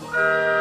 Música